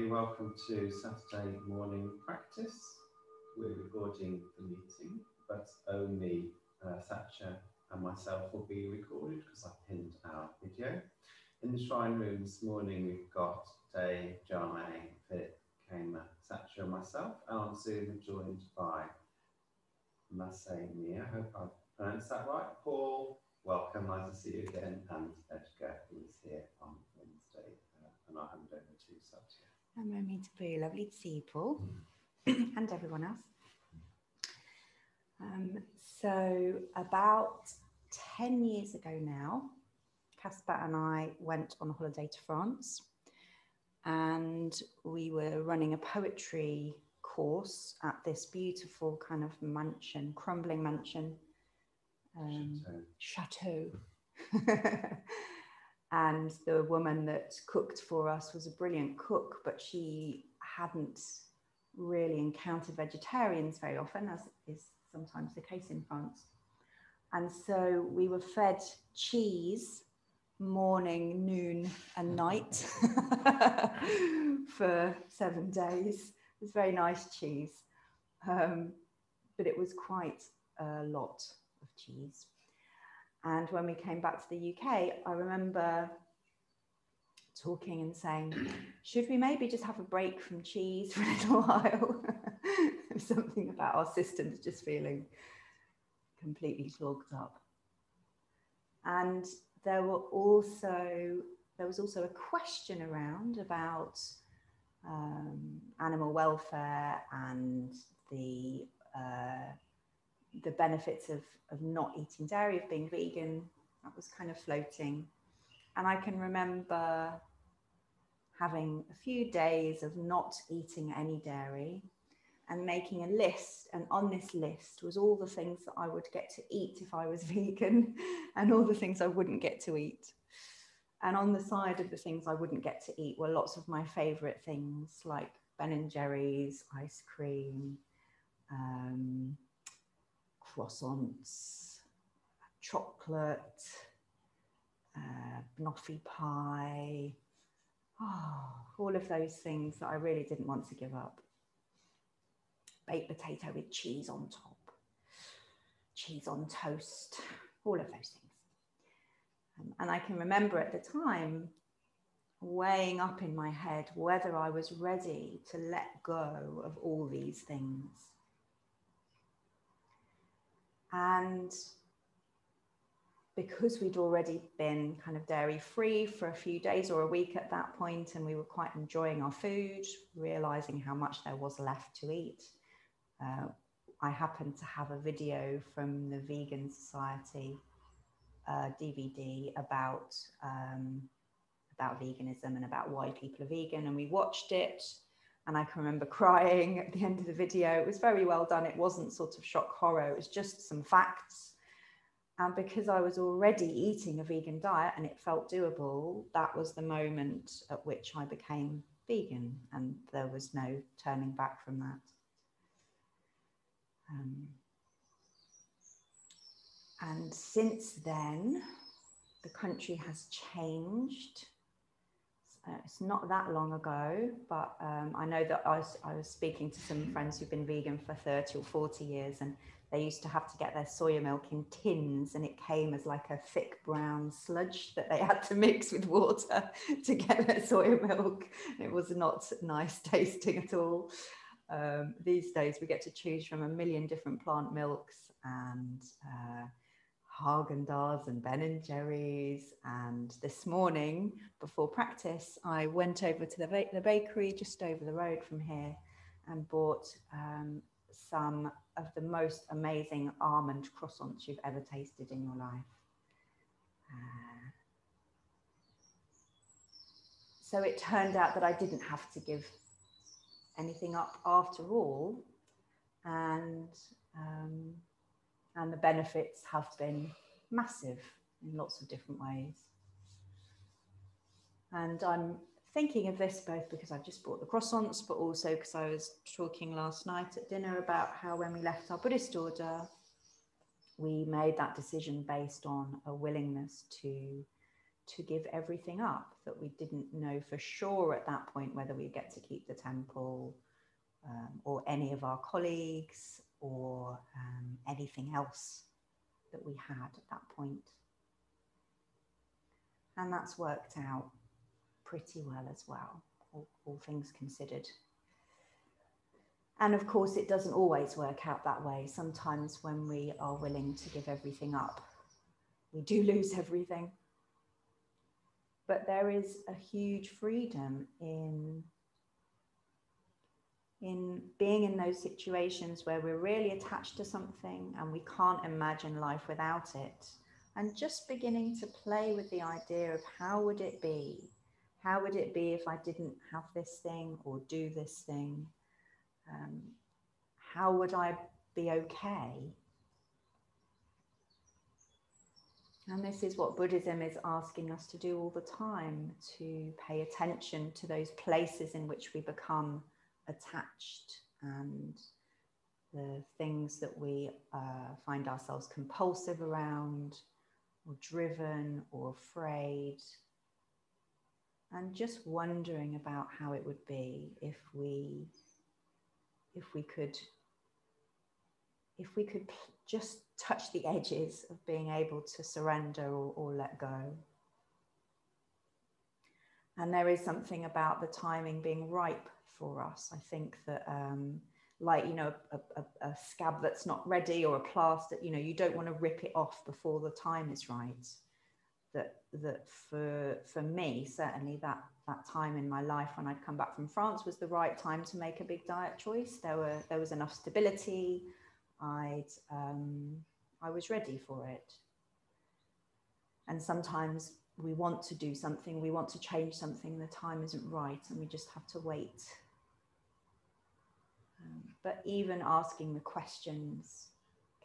everybody. Welcome to Saturday morning practice. We're recording the meeting, but only uh, Satya and myself will be recorded because I pinned our video. In the shrine room this morning, we've got Dave, Jai, Pip, Kama, Satya, and myself. And on Zoom, we're joined by Masay Mia. I hope I've pronounced that right. Paul, welcome. Nice to see you again. And Edgar, who is here on Wednesday. Uh, and to Satya. Namo Amidabu. Lovely to see you, Paul, and everyone else. Um, so, about 10 years ago now, Casper and I went on a holiday to France and we were running a poetry course at this beautiful kind of mansion, crumbling mansion, um, chateau. and the woman that cooked for us was a brilliant cook, but she hadn't really encountered vegetarians very often, as is sometimes the case in France. And so we were fed cheese morning, noon, and night for seven days. It was very nice cheese, um, but it was quite a lot of cheese. And when we came back to the UK, I remember talking and saying, should we maybe just have a break from cheese for a little while? Something about our systems just feeling completely clogged up. And there were also there was also a question around about um, animal welfare and the uh, the benefits of, of not eating dairy, of being vegan. That was kind of floating. And I can remember having a few days of not eating any dairy and making a list. And on this list was all the things that I would get to eat if I was vegan and all the things I wouldn't get to eat. And on the side of the things I wouldn't get to eat were lots of my favorite things like Ben and Jerry's, ice cream, um, croissants, chocolate, uh, pie, oh, all of those things that I really didn't want to give up. Baked potato with cheese on top, cheese on toast, all of those things. Um, and I can remember at the time weighing up in my head whether I was ready to let go of all these things. And because we'd already been kind of dairy free for a few days or a week at that point, and we were quite enjoying our food, realizing how much there was left to eat, uh, I happened to have a video from the Vegan Society uh, DVD about um, about veganism and about why people are vegan, and we watched it. And I can remember crying at the end of the video. It was very well done. It wasn't sort of shock horror. It was just some facts and because I was already eating a vegan diet and it felt doable, that was the moment at which I became vegan, and there was no turning back from that. Um, and since then, the country has changed. Uh, it's not that long ago, but um, I know that I was, I was speaking to some friends who've been vegan for 30 or 40 years, and they used to have to get their soya milk in tins and it came as like a thick brown sludge that they had to mix with water to get their soya milk. It was not nice tasting at all. Um, these days we get to choose from a million different plant milks and uh, Haagen-Dazs and Ben and Jerry's. And this morning, before practice, I went over to the, ba- the bakery just over the road from here and bought um, some of the most amazing almond croissants you've ever tasted in your life. Uh, so it turned out that I didn't have to give anything up after all, and um, and the benefits have been massive in lots of different ways. And I'm thinking of this both because I've just bought the croissants, but also because I was talking last night at dinner about how when we left our Buddhist order, we made that decision based on a willingness to to give everything up, that we didn't know for sure at that point whether we'd get to keep the temple um, or any of our colleagues or um, anything else that we had at that point. And that's worked out pretty well as well, all, all things considered. And of course, it doesn't always work out that way. Sometimes, when we are willing to give everything up, we do lose everything. But there is a huge freedom in, in being in those situations where we're really attached to something and we can't imagine life without it. And just beginning to play with the idea of how would it be? How would it be if I didn't have this thing or do this thing? Um, how would I be okay? And this is what Buddhism is asking us to do all the time to pay attention to those places in which we become attached and the things that we uh, find ourselves compulsive around, or driven, or afraid, and just wondering about how it would be if we if we could if we could just touch the edges of being able to surrender or, or let go. And there is something about the timing being ripe for us. I think that, um, like, you know, a, a, a, scab that's not ready or a plaster, you know, you don't want to rip it off before the time is right. That, that for, for me, certainly that, that time in my life when I'd come back from France was the right time to make a big diet choice. There, were, there was enough stability I'd, um, I was ready for it. And sometimes we want to do something, we want to change something, the time isn't right, and we just have to wait. Um, but even asking the questions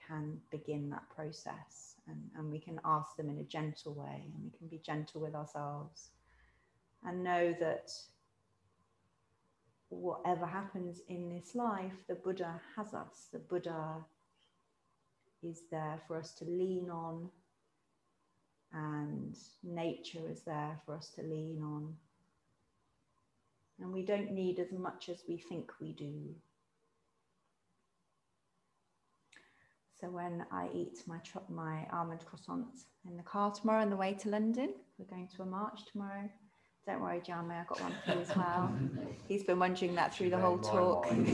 can begin that process, and, and we can ask them in a gentle way, and we can be gentle with ourselves, and know that whatever happens in this life, the Buddha has us. The Buddha is there for us to lean on, and nature is there for us to lean on. And we don't need as much as we think we do. So when I eat my, my almond croissants in the car tomorrow on the way to London, we're going to a march tomorrow don't worry, Jamie, I've got one for you as well. He's been wondering that through the whole talk.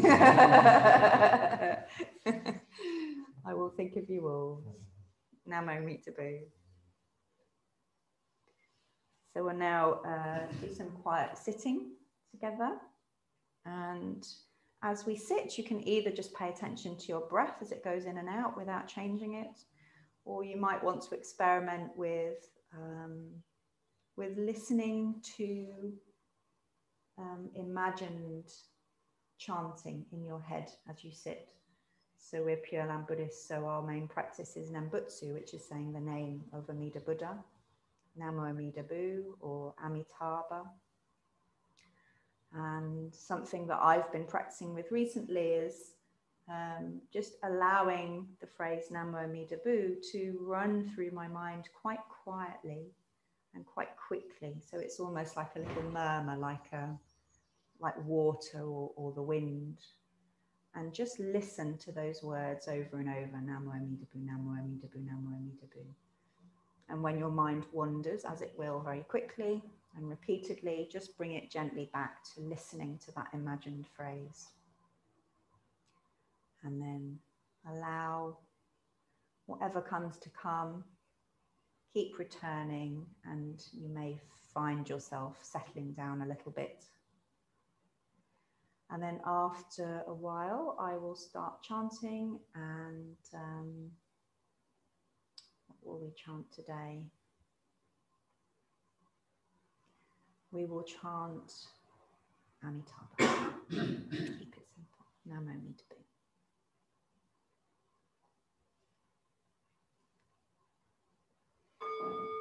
I will think of you all. Namo Mitabu. So we'll now uh, do some quiet sitting together. And as we sit, you can either just pay attention to your breath as it goes in and out without changing it, or you might want to experiment with um, with listening to um, imagined chanting in your head as you sit. So we're Pure Land Buddhists, so our main practice is Nembutsu, which is saying the name of Amida Buddha, Namo Amida Bu or Amitabha. And something that I've been practicing with recently is um, just allowing the phrase Namo Amida Bu to run through my mind quite quietly and quite quickly. So it's almost like a little murmur, like a like water or, or the wind. And just listen to those words over and over. Namo Amidabu, Namo Amidabu, Namo Amidabu. And when your mind wanders, as it will very quickly and repeatedly, just bring it gently back to listening to that imagined phrase. And then allow whatever comes to come keep returning and you may find yourself settling down a little bit. And then after a while, I will start chanting and um, will we chant today? We will chant Amitabha. Keep it simple. Namo Mitabha. Thank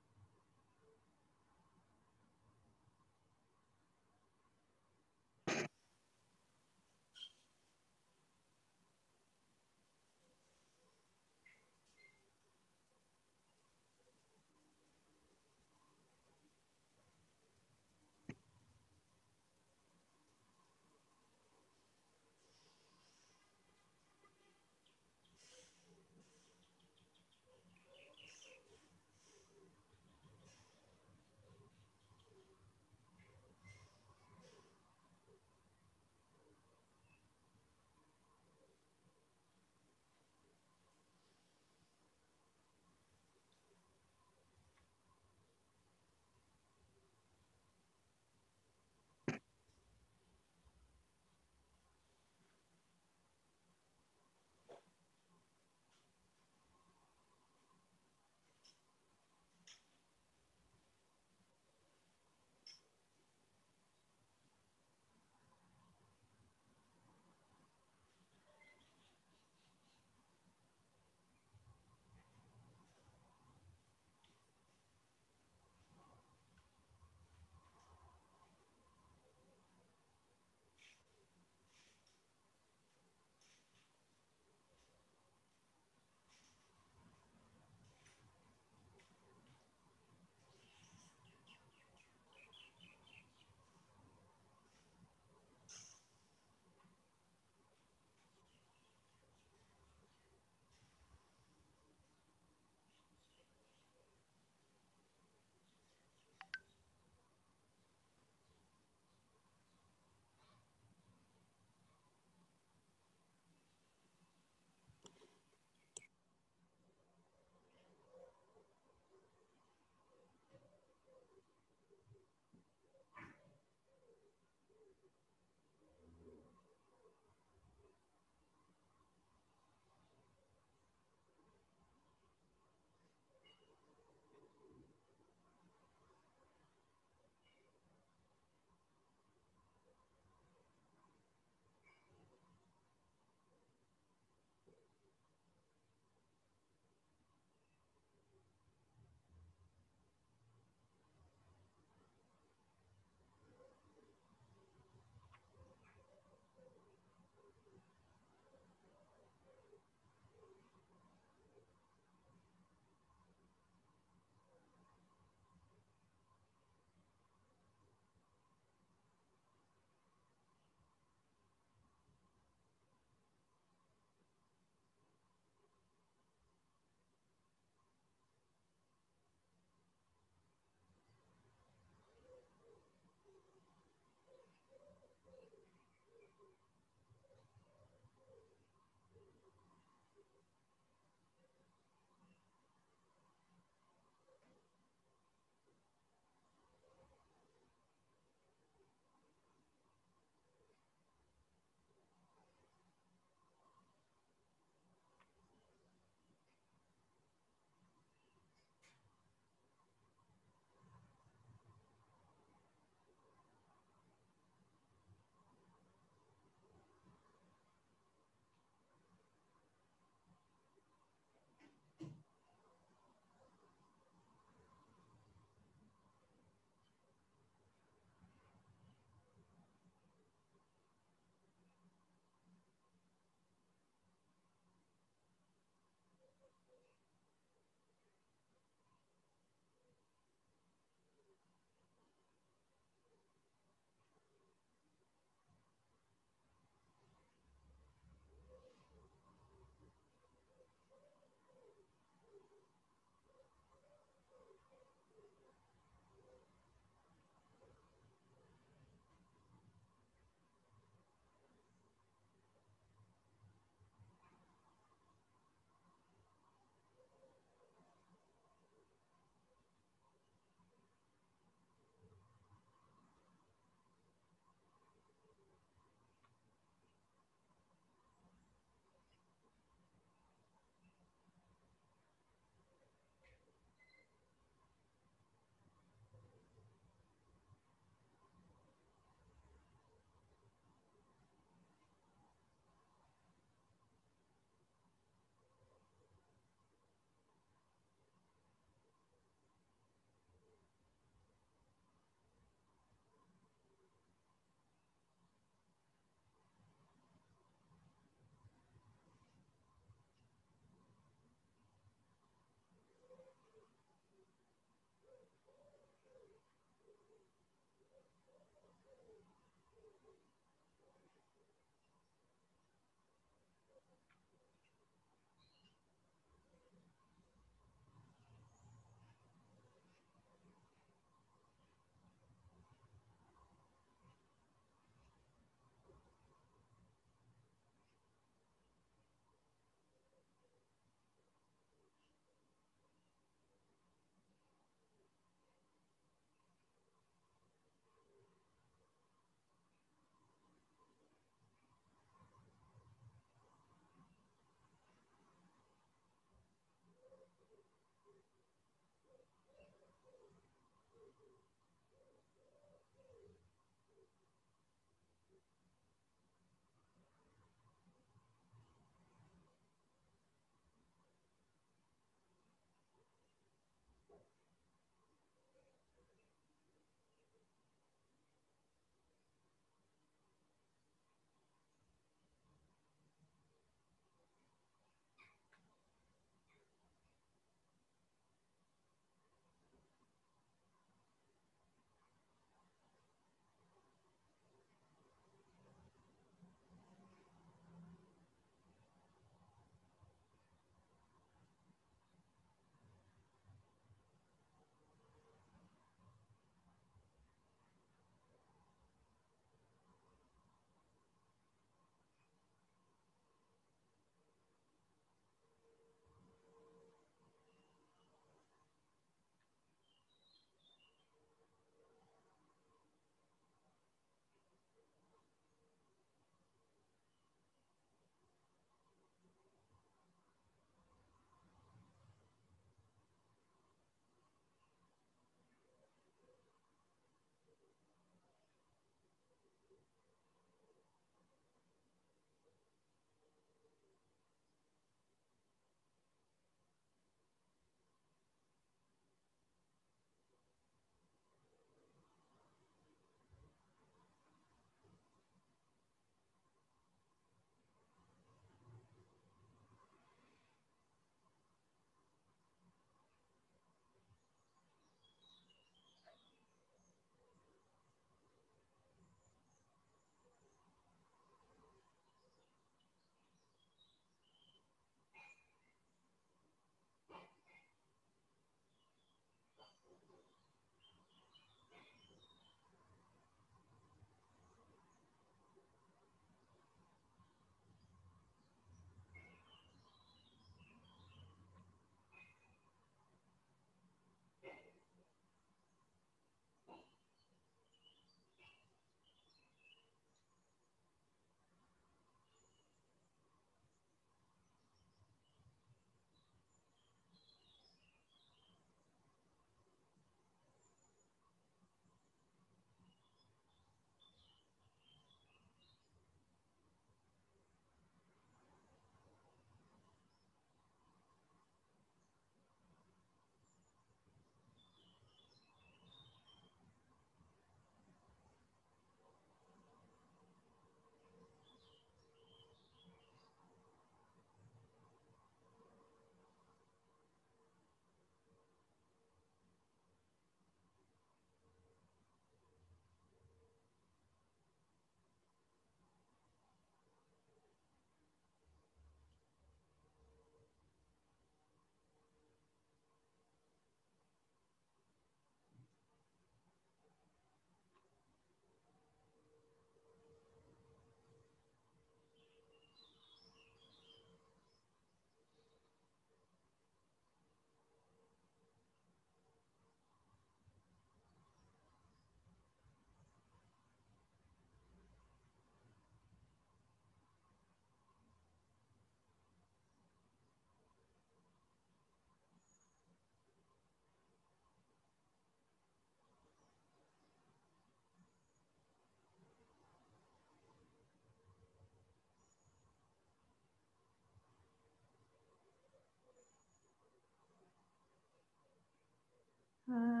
Uh,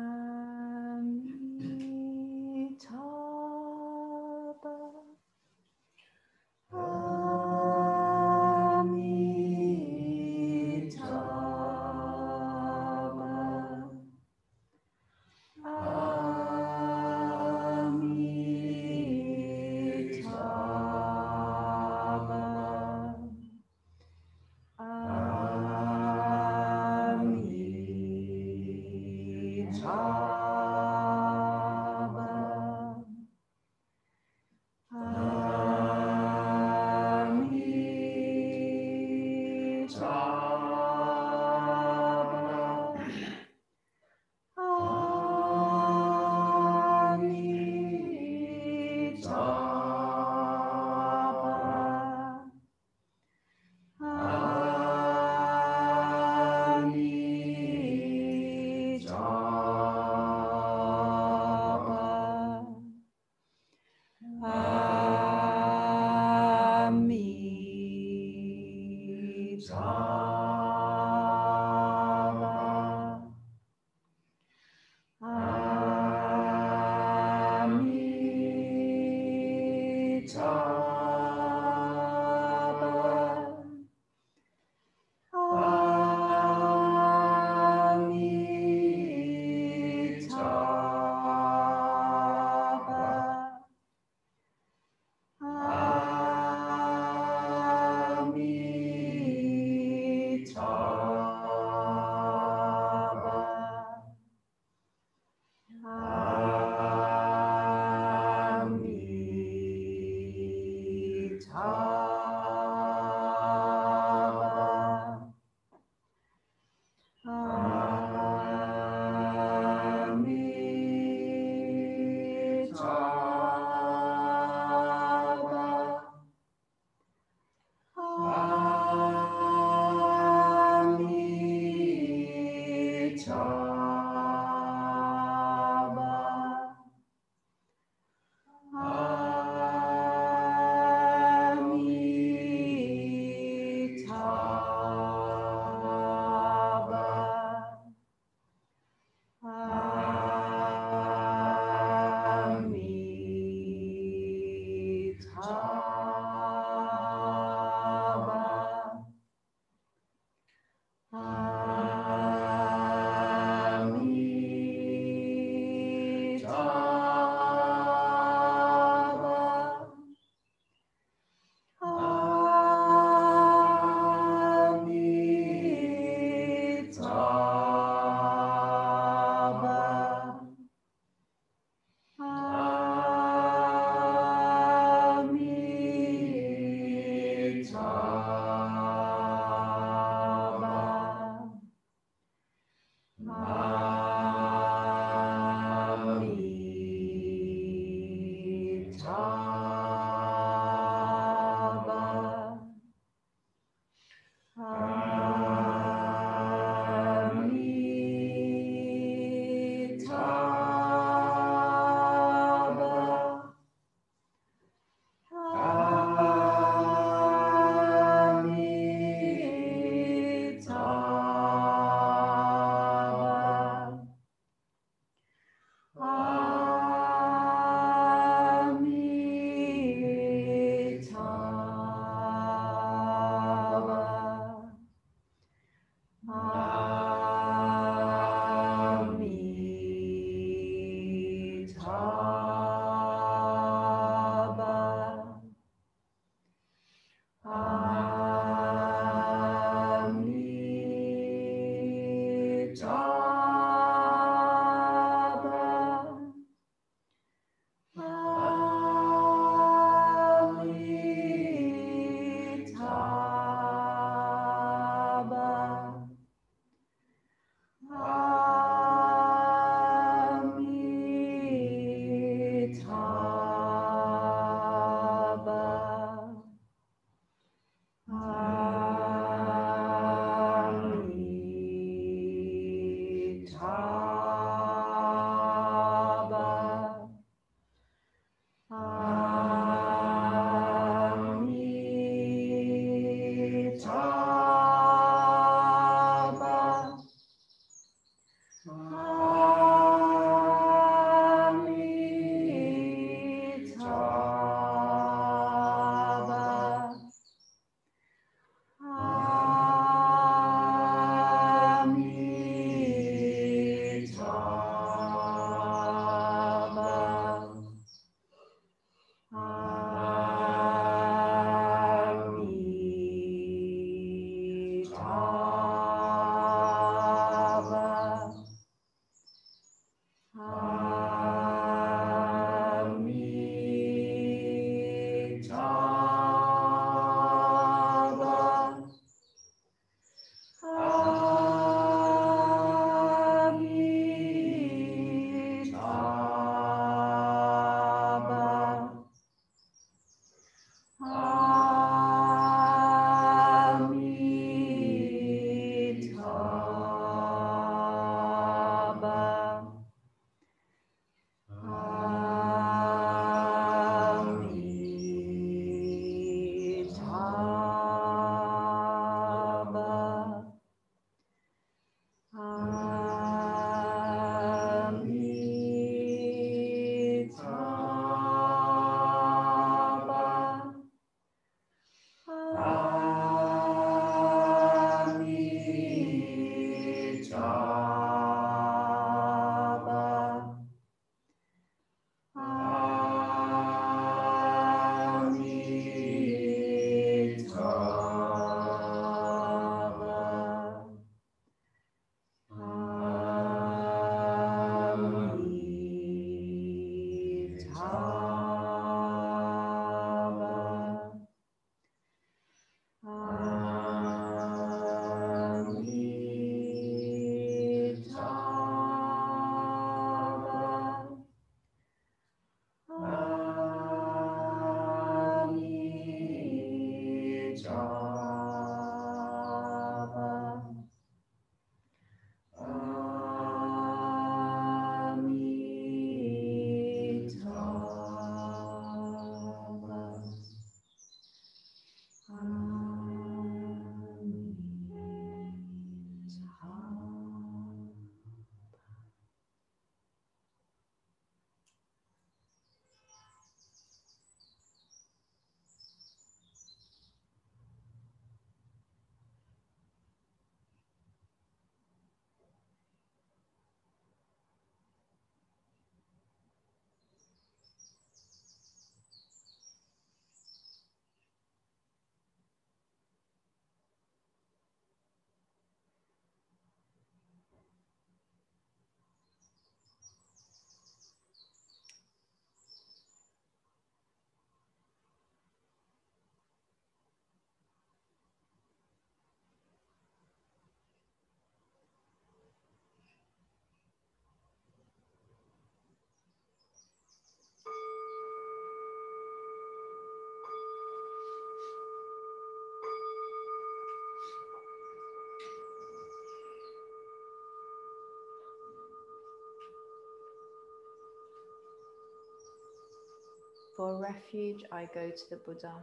For refuge, I go to the Buddha.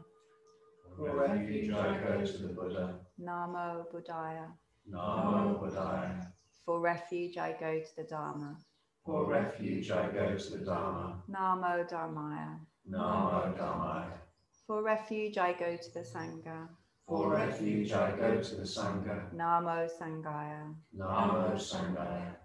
For refuge, I go to the Buddha. Namo Buddhaya. Namo Buddhaya. For refuge, I go to the Dharma. For refuge, I go to the Dharma. Namo Dharmaya. Namo Dhammaya. For refuge, I go to the Sangha. For refuge, I go to the Sangha. Namo Sanghaya. Namo Sanghaya.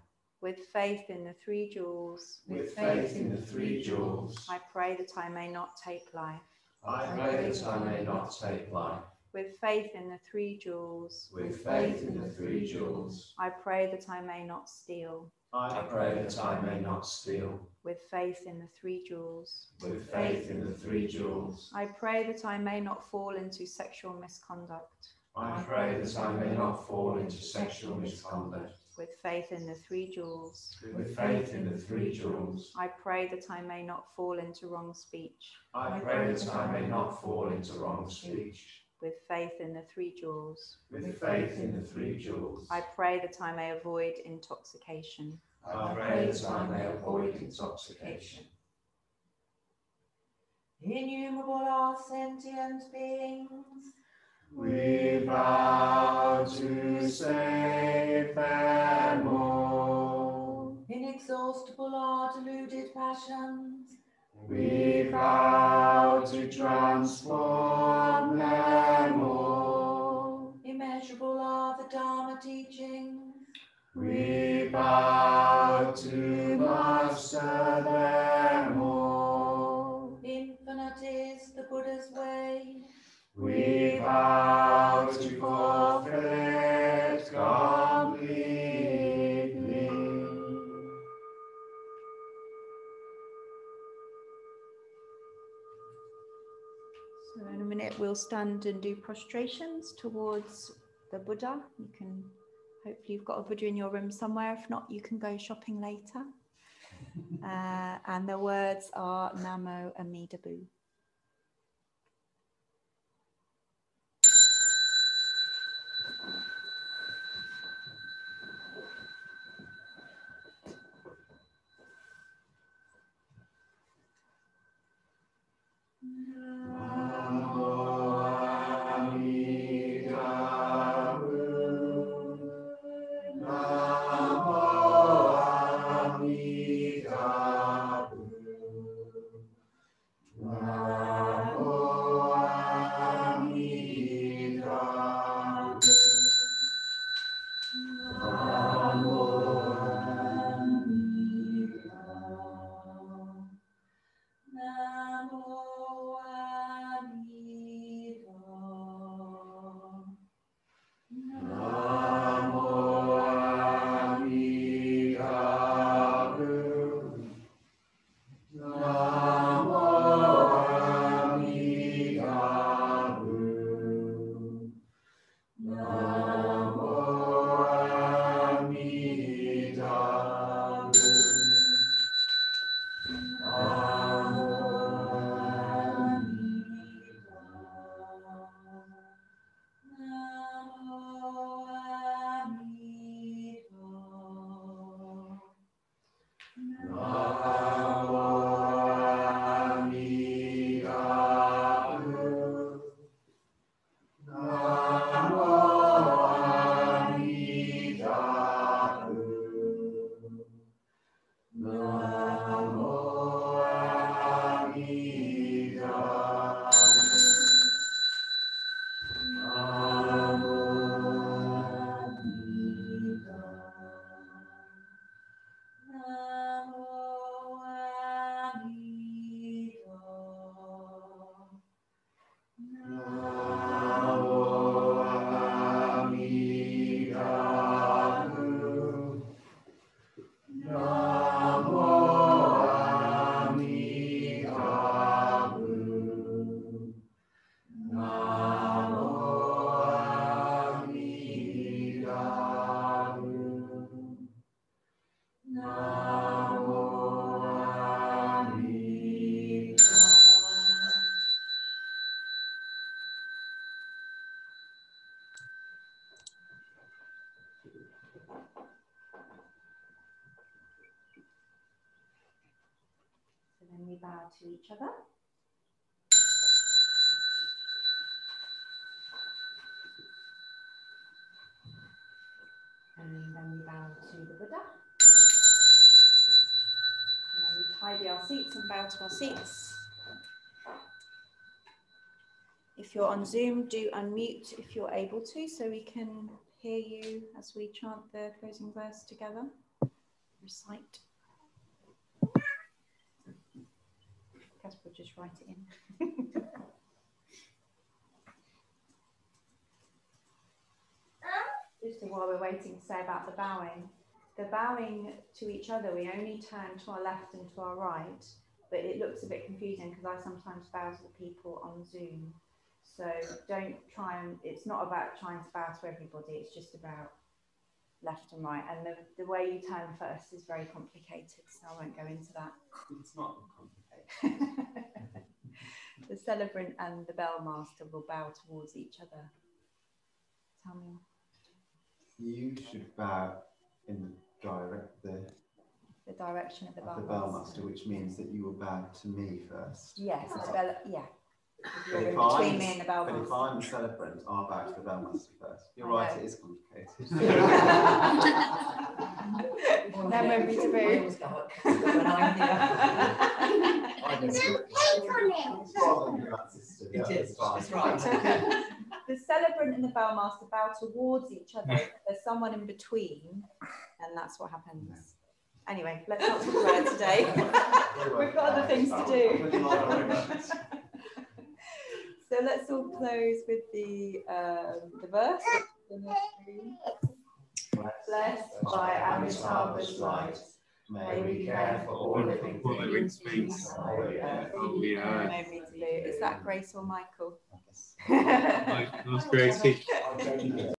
With faith in the three jewels, With faith in the three jewels, I pray that I may not take life. I pray that I may not take life. With faith in the three jewels, With faith in the three jewels, I pray that I may not steal. I pray that I may not steal. With faith in the three jewels, With faith in the three jewels, I pray that I may not fall into sexual misconduct. I pray that I may not fall into sexual misconduct. With faith in the three jewels, With faith in the three jewels, I pray that I may not fall into wrong speech. I pray that I may not fall into wrong speech. With faith in the three jewels, With faith in the three jewels, I pray that I may avoid intoxication. I pray that I may avoid intoxication. Innumerable are sentient beings. We vow to save them all. Inexhaustible are deluded passions. We vow to transform them all. Immeasurable are the Dharma teachings. We vow to master them all. Infinite is the Buddha's way. We vow to fulfill it completely. So in a minute we'll stand and do prostrations towards the Buddha. You can hopefully you've got a Buddha in your room somewhere. If not, you can go shopping later. uh, and the words are Namo Amidabu. Hello. So then we bow to each other. And then we bow to the Buddha. And then we tidy our seats and bow to our seats. If you're on Zoom, do unmute if you're able to so we can hear you as we chant the closing verse together. Recite. Casper will just write it in. just while we're waiting to say about the bowing, the bowing to each other, we only turn to our left and to our right, but it looks a bit confusing because I sometimes bow to the people on Zoom. So don't try and, it's not about trying to bow to everybody, it's just about left and right. And the, the way you turn first is very complicated, so I won't go into that. It's not complicated. the celebrant and the bell master will bow towards each other. Tell me. You should bow in the direct the, the direction of the of bell, the bell master, which means that you will bow to me first. Yes, bell, yeah. But You're if in I'm, between me and the bell but if master. I'm the celebrant, I'll bow to the bell master first. You're right, it is complicated. now move me to boo. When I'm I just- It's that system, It yeah, is, it's fine. it's right. the celebrant and the bell master bow towards each other. There's someone in between, and that's what happens. Anyway, let's not talk about it today. We've got other things to do. So let's all close with the um, the verse. Blessed by Amitabha's light, May we care for all living For living things. things. Holy earth. Earth. No me to do. Is that Grace or Michael? Like, that's Gracie.